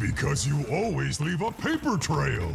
Because you always leave a paper trail.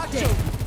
Charging!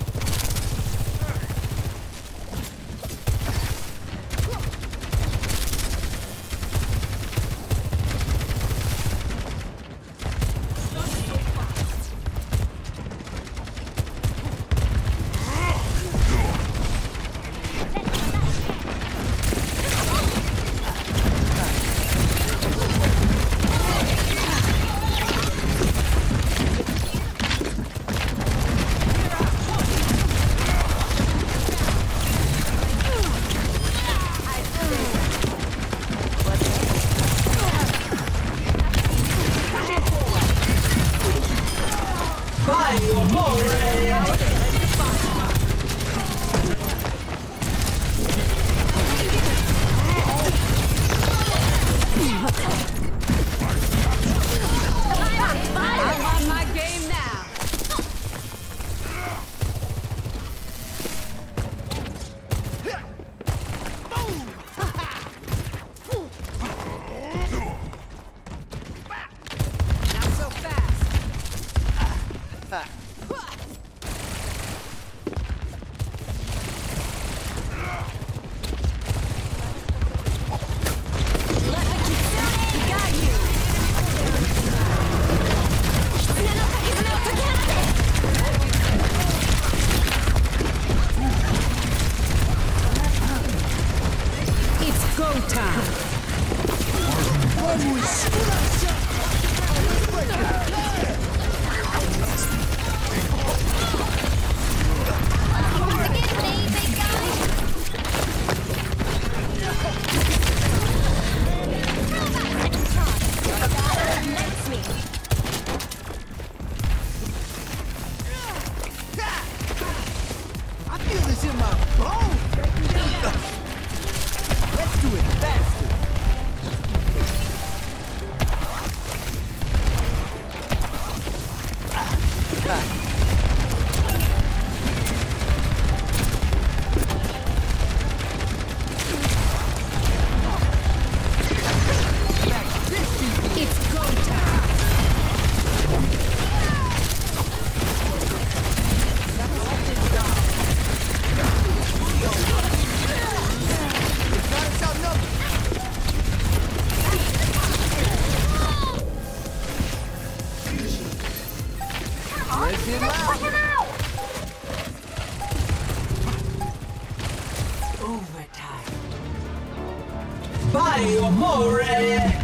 body or more ready.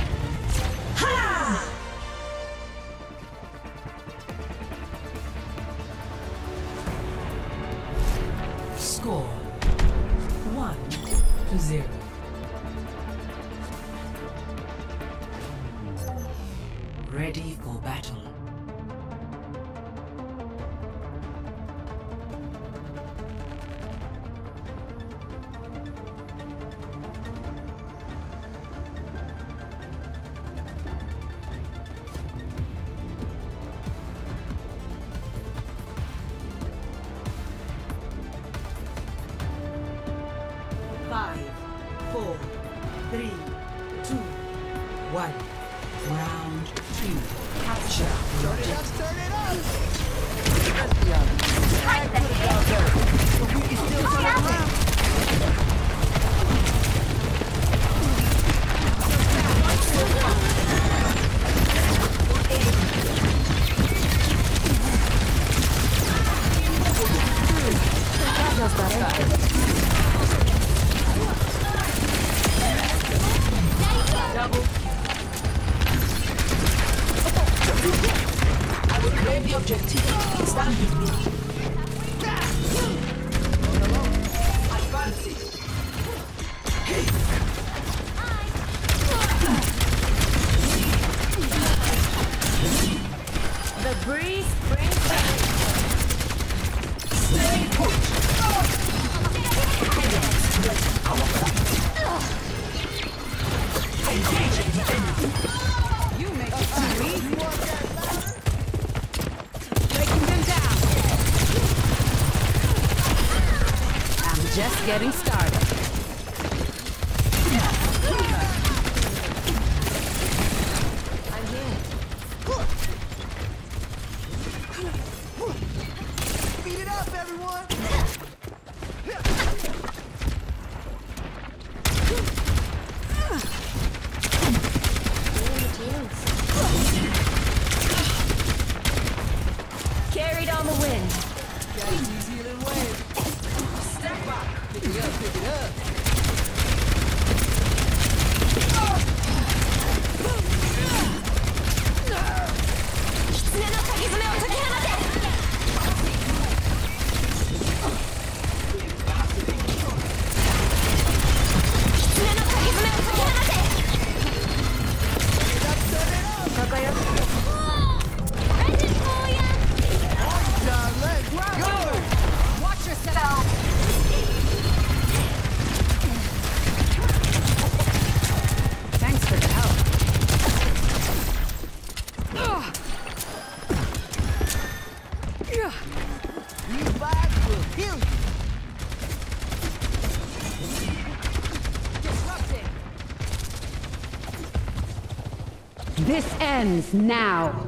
Now.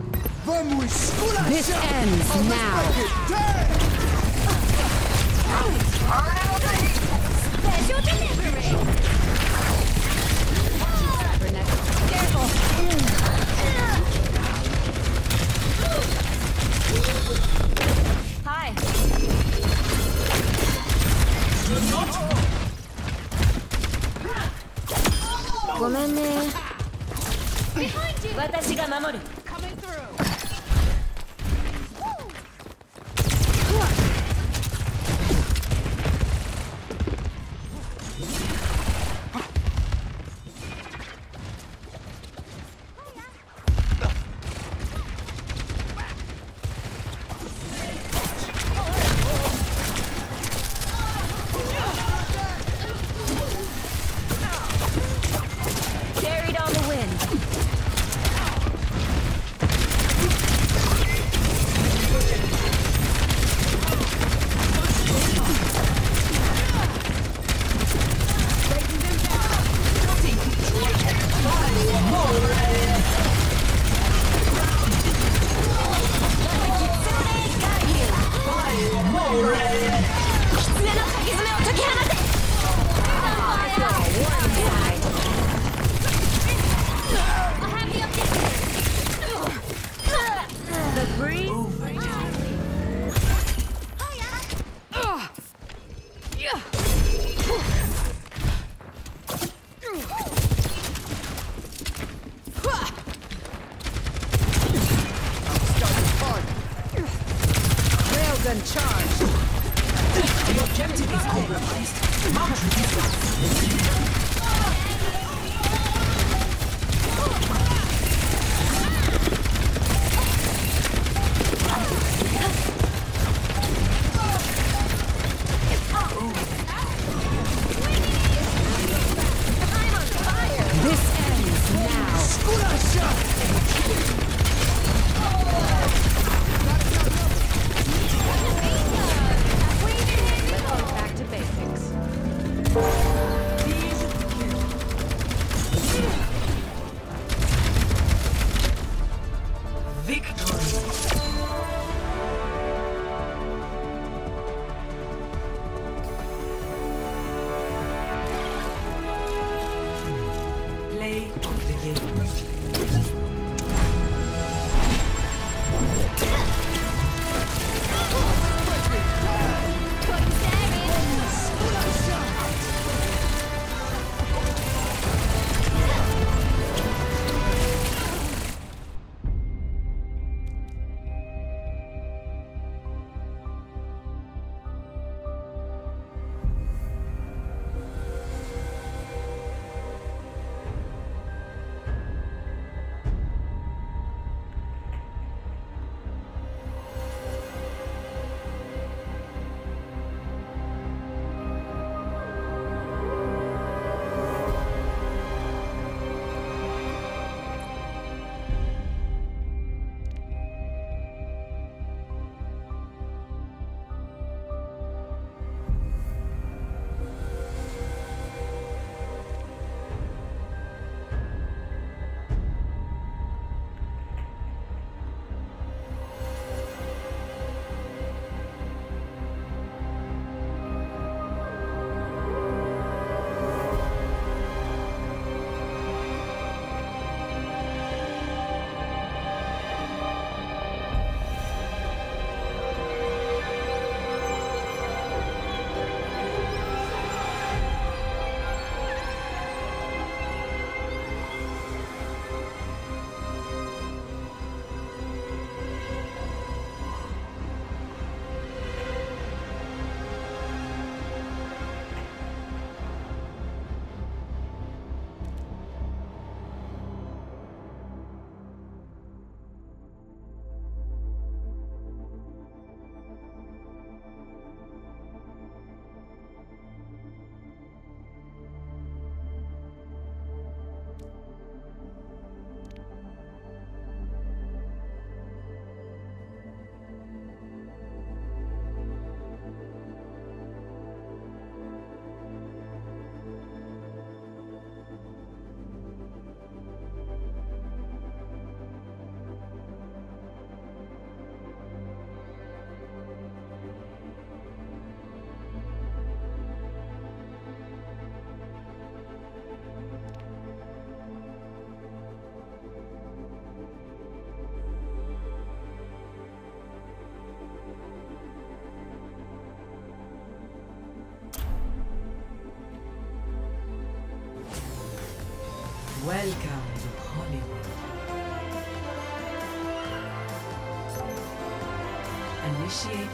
This ends now.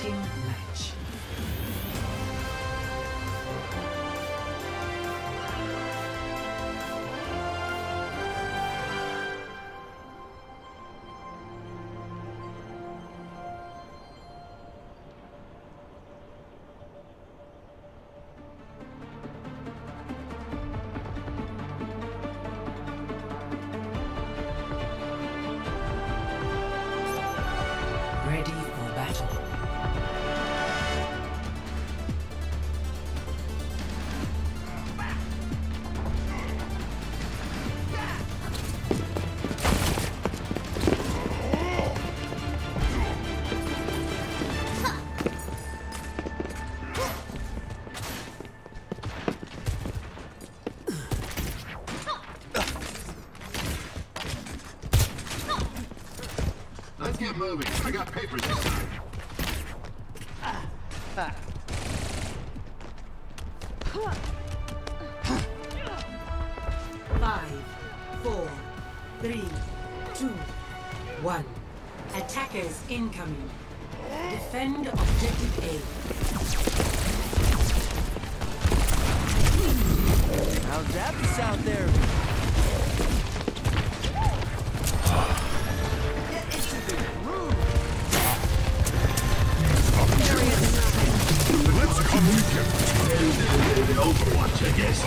Initiating got papers this time. Five, four, three, two, one. Attackers incoming. Defend objective A. How's that sound there? Overwatch, I guess.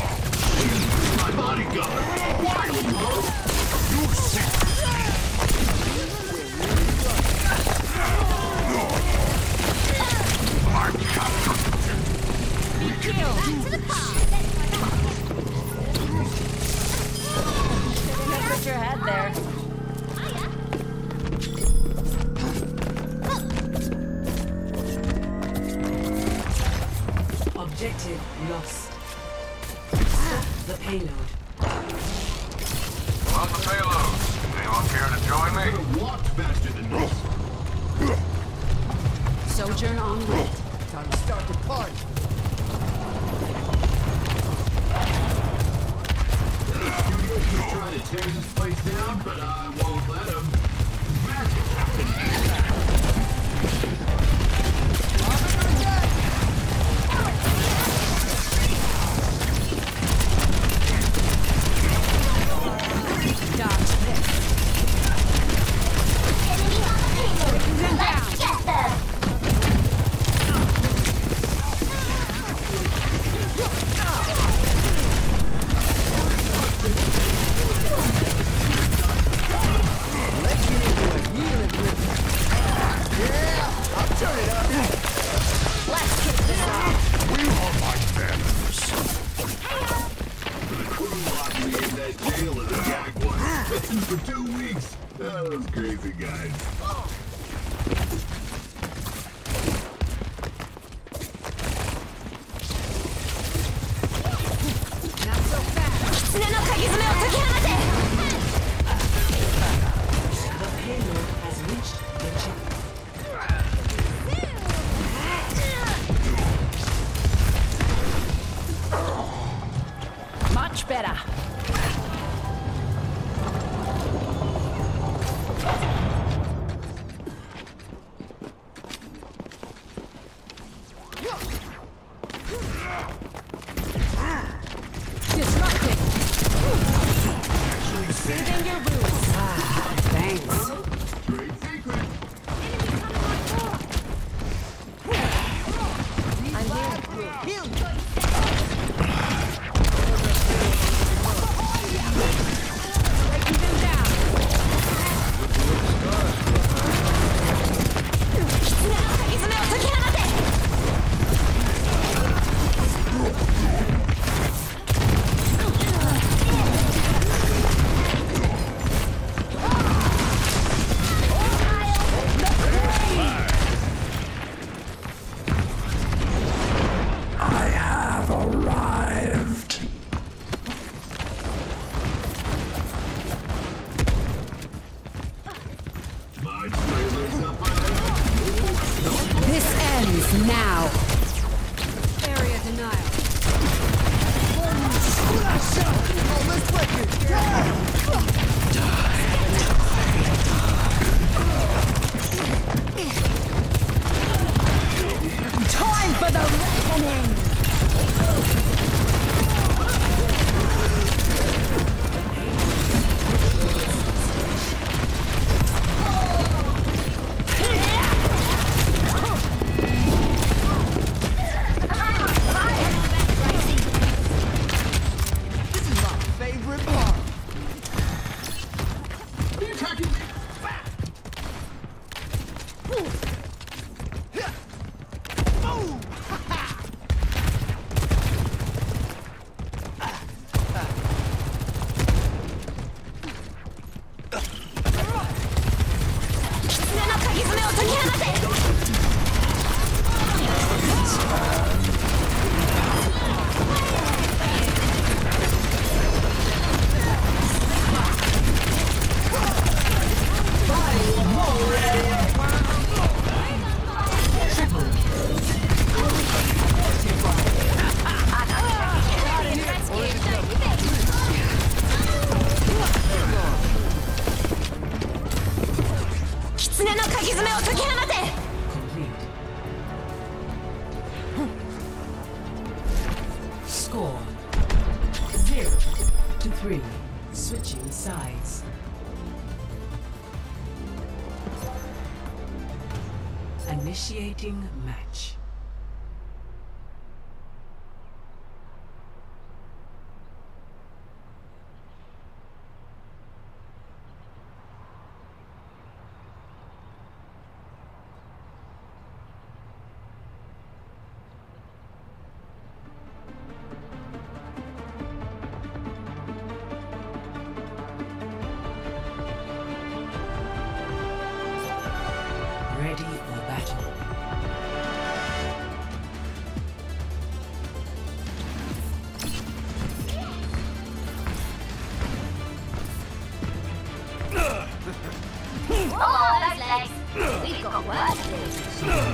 My bodyguard. Wild, huh? You're sick. I'm captured. We can do Put your head there. Lost. Stop the payload. Stop the payload. Anyone care to join me? What faster than this. Sojourn onward. Time to start the party. Keep trying to tear this place down, but I won't let him. Magic happens.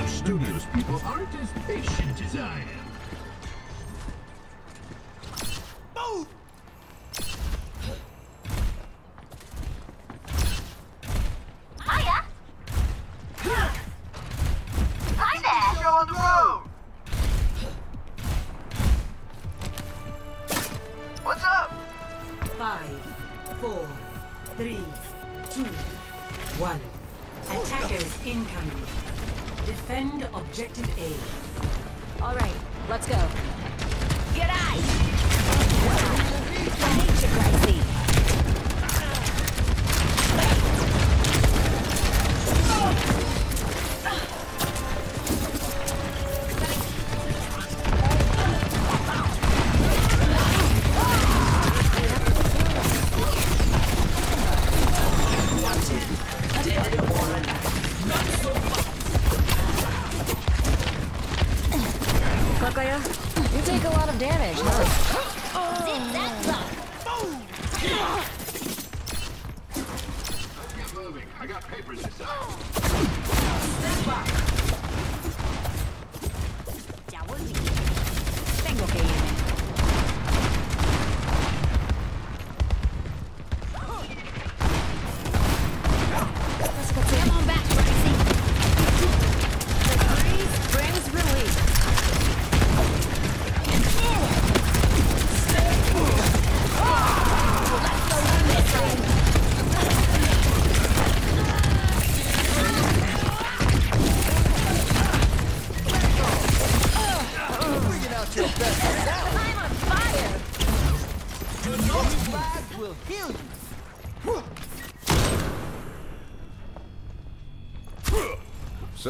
Studious people aren't as patient as I am.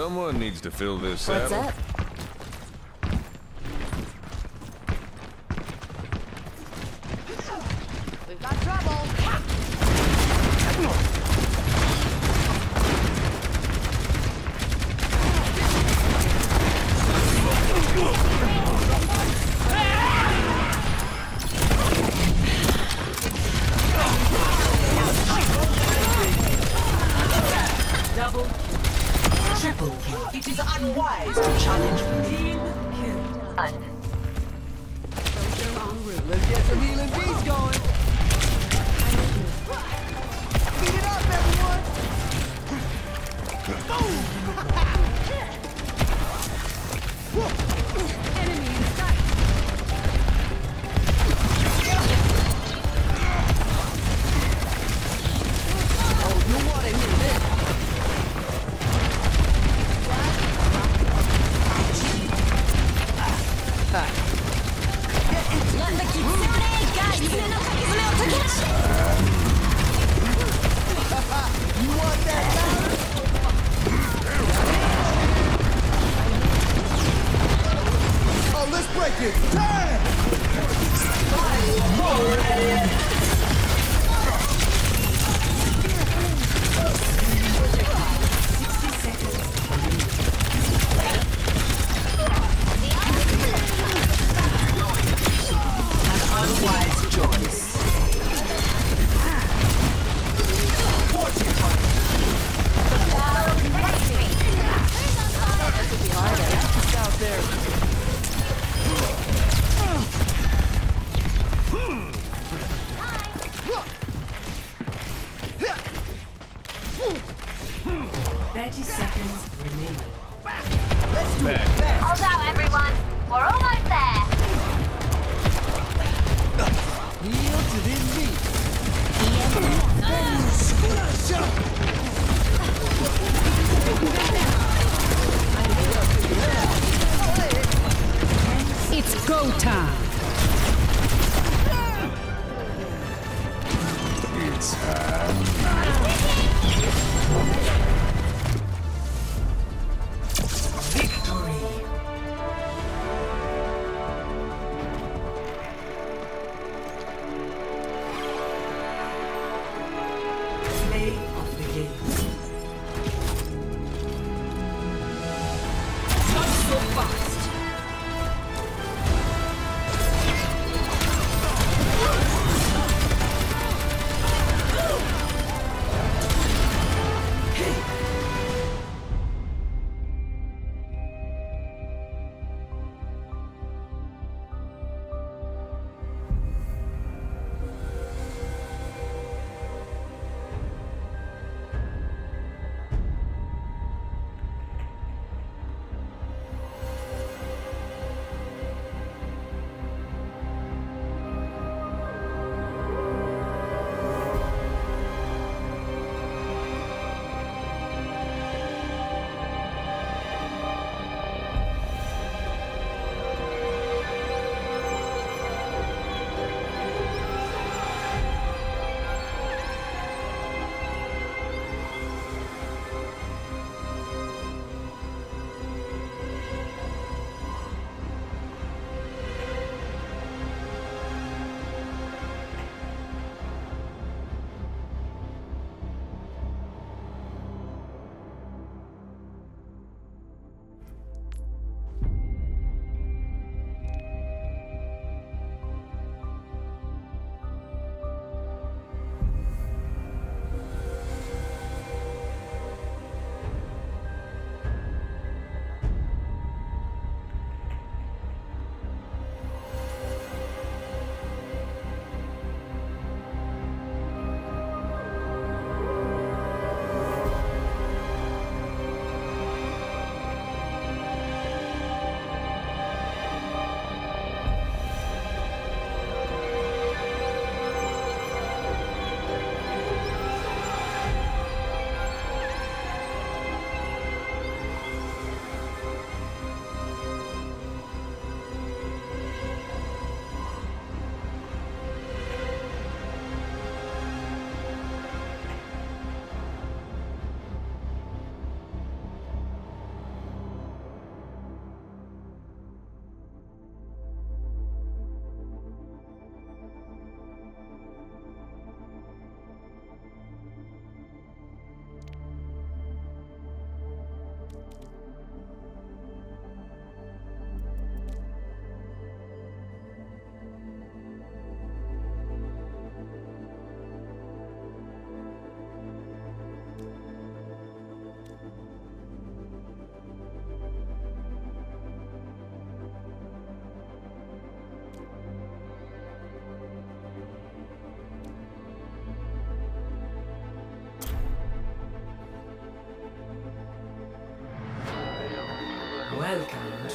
Someone needs to fill this What's saddle. Up?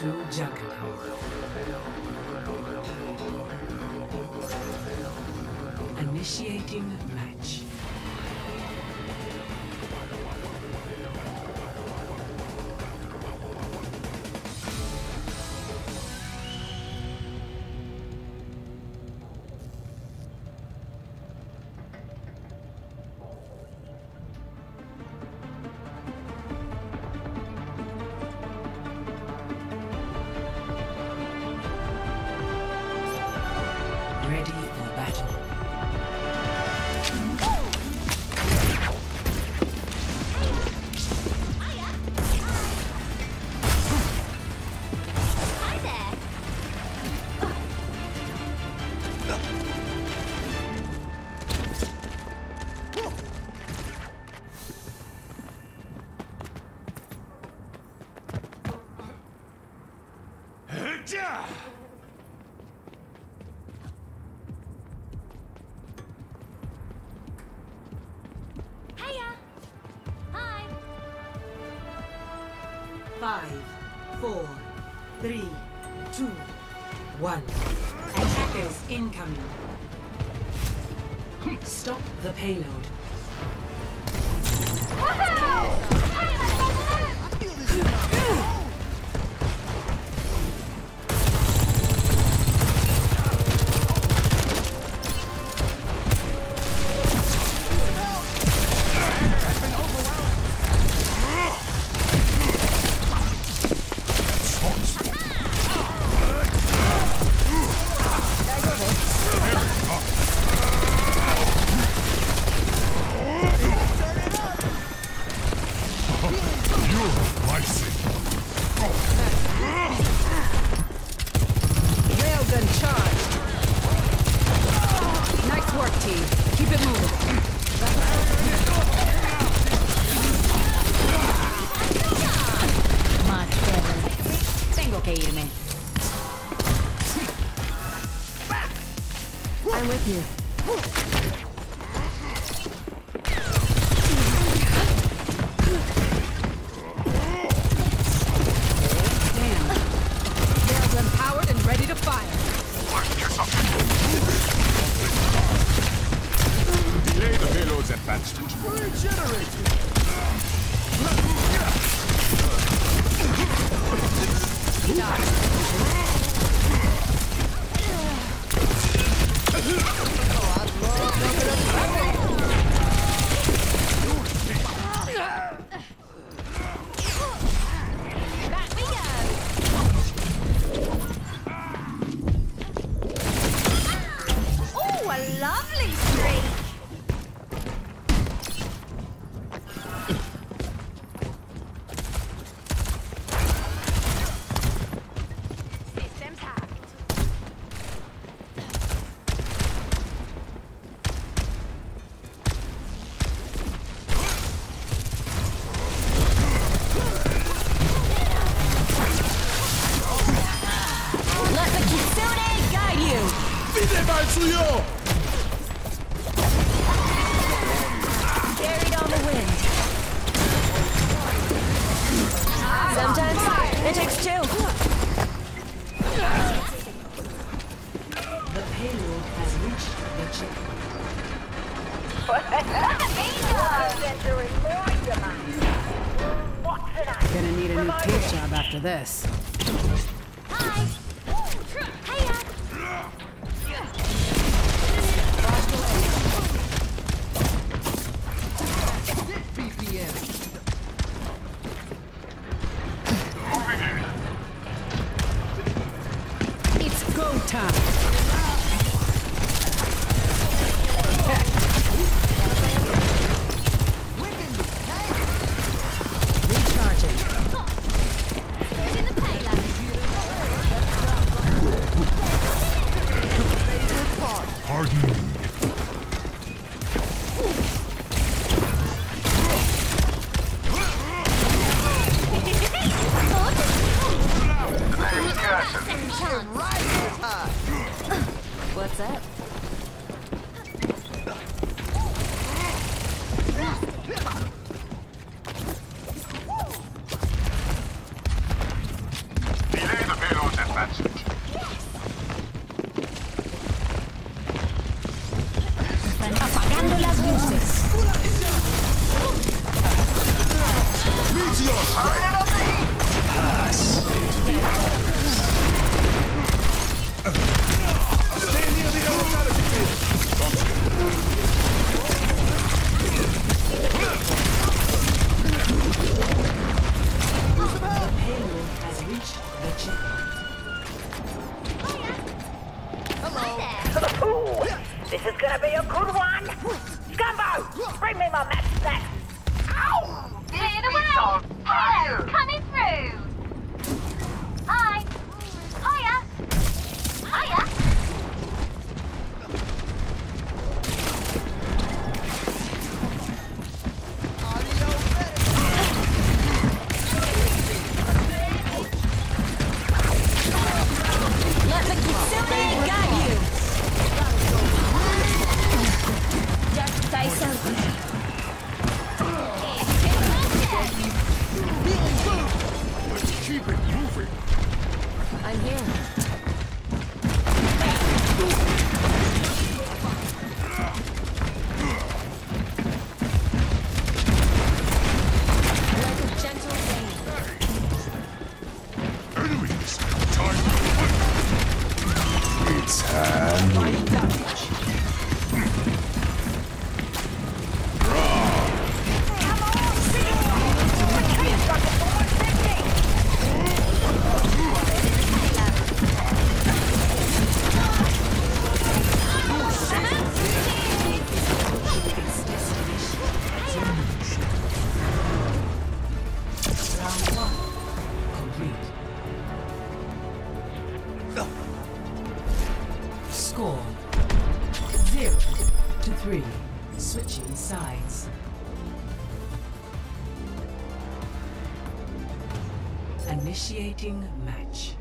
Jungle. Initiating match. Initiating match.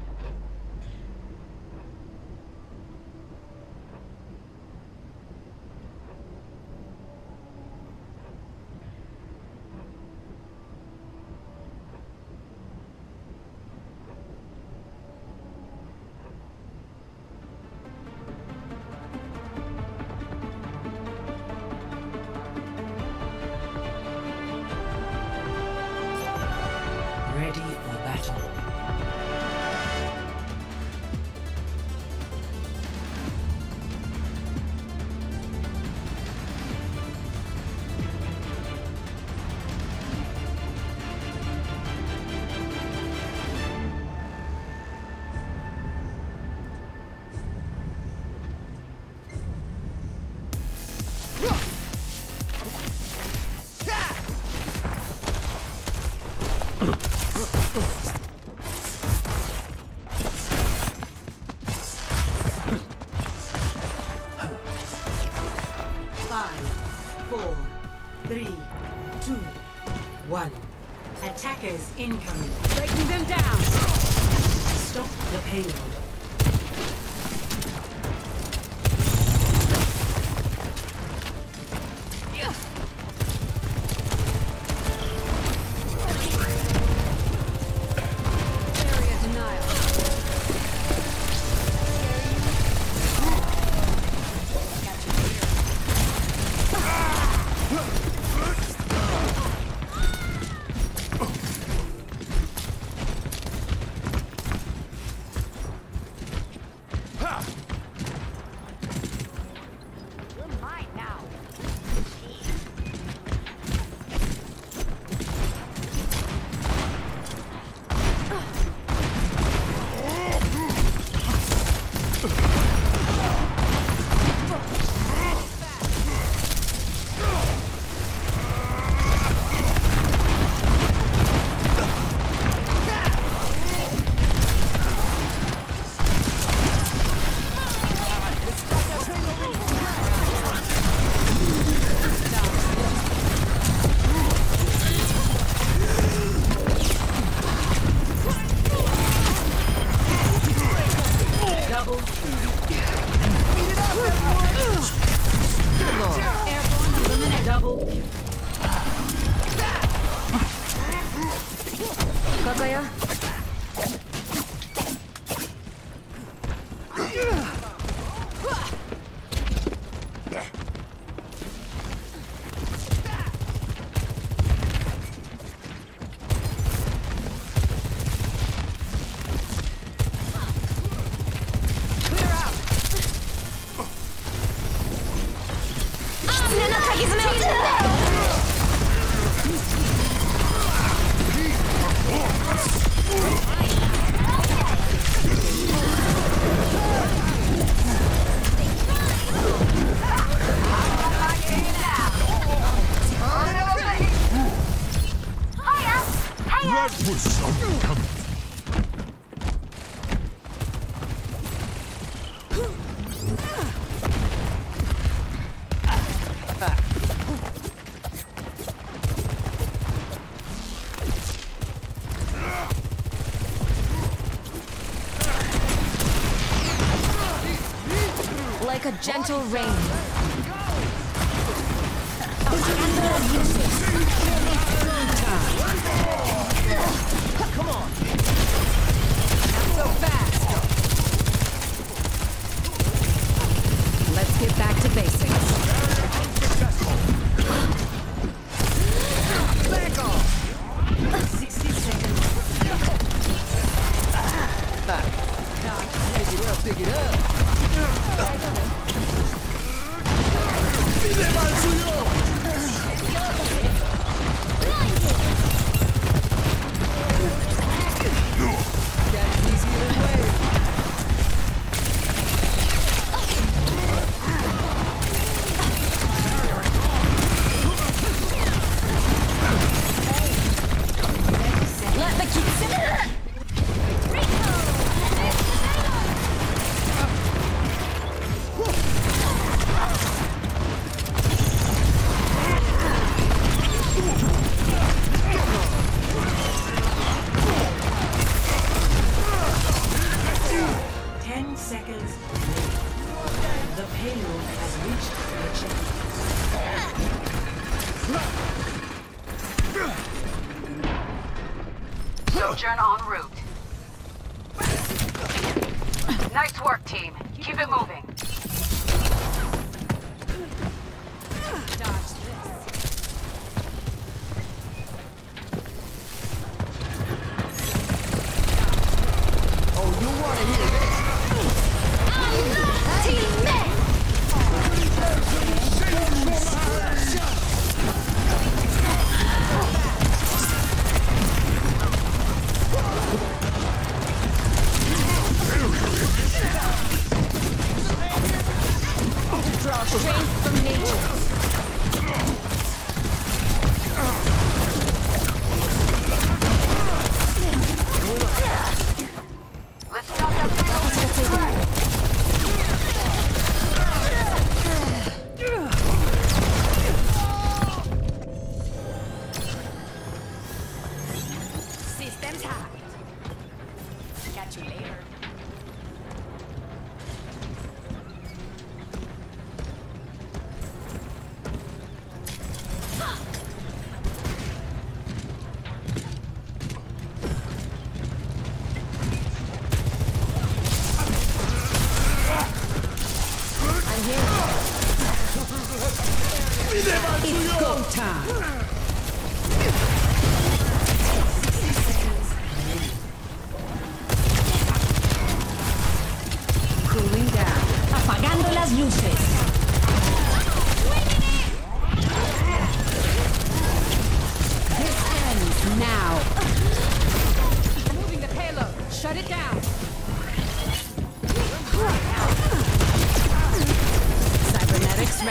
gentle rain.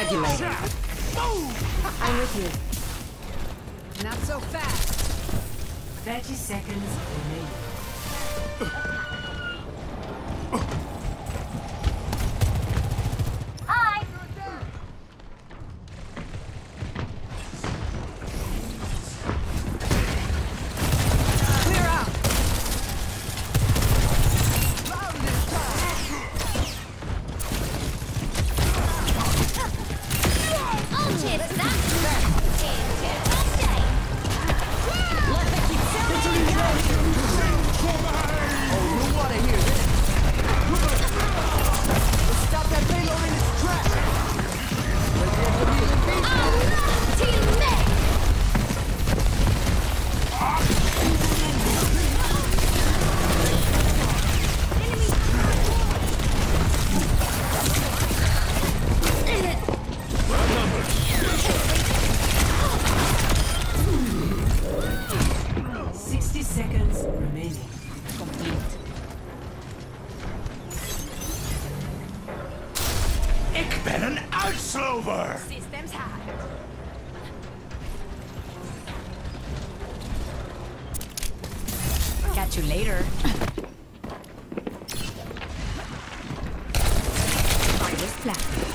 I'm with you. Not so fast. 30 seconds remaining. Catch you later.